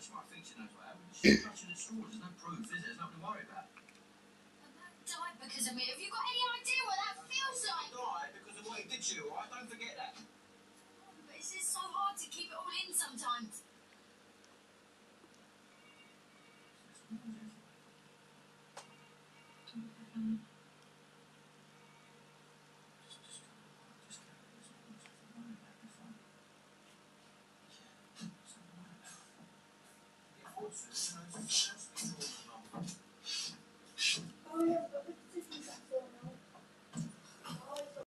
she might think she knows what happened. She's clutching at straws. There's no proof, is there? There's nothing to worry about. A man died because of me. Have you got any idea what that feels like? died because of what he did to you, alright? Don't forget that. Oh, but it's just so hard to keep it all in sometimes. Just, just, Oh,